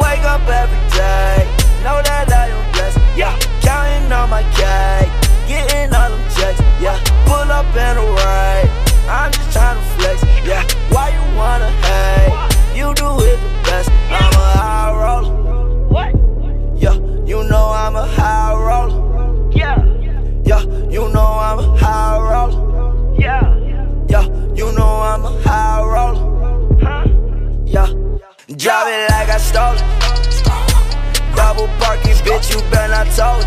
Wake up every day, know that I am drive it like I stole it. Double parking, bitch, you better not tow it.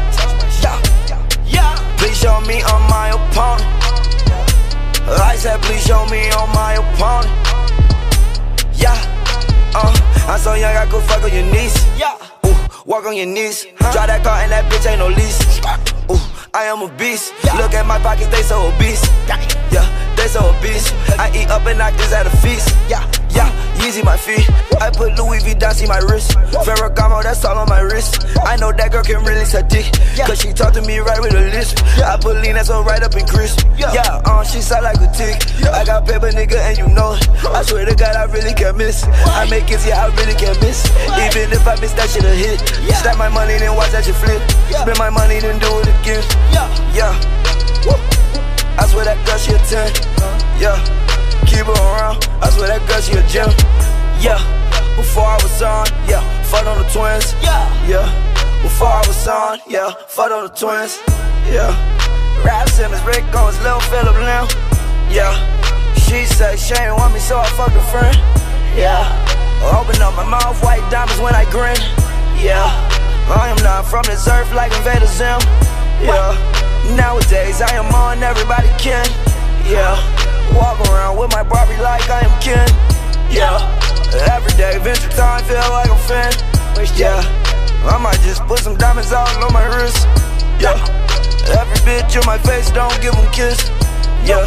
Please show me on my opponent. I said, please show me on my opponent. Yeah, uh, I'm so young I could fuck on your knees. Yeah, ooh, walk on your knees. Drive that car and that bitch ain't no lease. Ooh, I am a beast. Look at my pockets, they so obese. Yeah, they so obese. I eat up and knock this at a feast. Yeah, yeah, Yeezy my feet. I put Louis V down, see my wrist. Ferragamo, that's all on my wrist. I know that girl can release her dick. Cause she talk to me right with a lisp. I put lean, that's right up in Chris. Yeah, uh, she sound like a tick. I got paper, nigga, and you know it. I swear to God, I really can't miss. I make it, yeah, I really can't miss. Even if I miss that shit a hit. Stack my money, then watch that shit flip. Spend my money, then do it again. Yeah. Woo. I swear that girl, she a 10. Yeah. Keep her around. I swear that girl, she a gem. Yeah. Before I was on, yeah. Fuck on the twins. Yeah. Yeah. Before I was on, yeah. Fuck on the twins. Yeah. Raf Simons, Rick Owens, Lil Phillip now. Yeah. She say she ain't want me, so I fucked a friend. Yeah. Open up my mouth, white diamonds when I grin. Yeah. I am not from this earth like Invader Zim. Yeah. Nowadays I am on everybody kin. Yeah. Walk around with my bitch on my face, don't give them kiss. Yeah.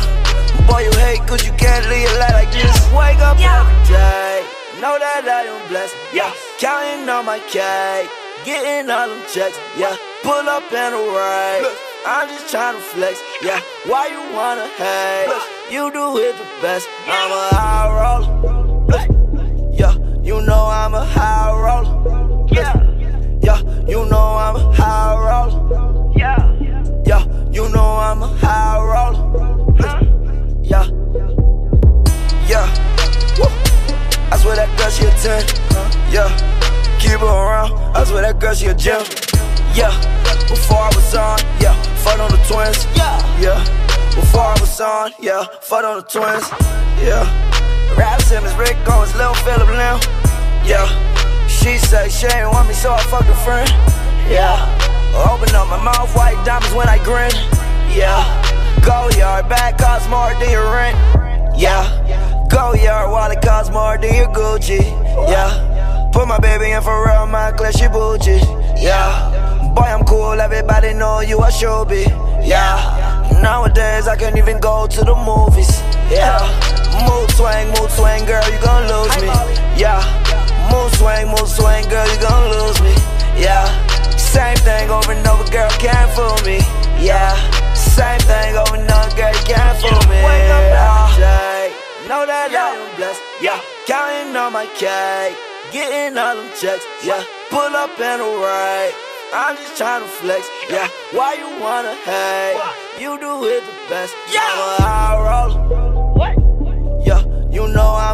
Boy, you hate cause you can't live a life like this. Wake up Yeah. every day. Know that I am blessed. Yeah. Counting on my cake. Getting all them checks. Yeah. Pull up in the right. I'm just trying to flex. Yeah. Why you wanna hate? You do it the best. I'm a high roller. Yeah. You know I'm a high roller. I swear that girl, she a gem. Yeah. Before I was on, yeah. Fuck on the twins. Yeah. Yeah. Before I was on, yeah. Fuck on the twins. Yeah. Raf Simons, Rick Owens, Lil Phillip now. Yeah. She say she ain't want me, so I fucked a friend. Yeah. Open up my mouth, white diamonds when I grin. Yeah. Go yard, back costs more than your rent. Yeah. Goyard, wallet costs more than your Gucci. Yeah. Put my baby in for real, my class, she bougie. Yeah. Boy, I'm cool, everybody know you a showbie. Yeah. Nowadays, I can't even go to the movies. Yeah. Mood swing, mood swing, girl, you gon' lose me. Yeah. Mood swing, mood swing, girl, you Counting on my cake, getting all them checks, yeah. Pull up and alright, I'm just trying to flex, yeah. Why you wanna hate? You do it the best. Yeah, I'm a high roller. Yeah, you know I.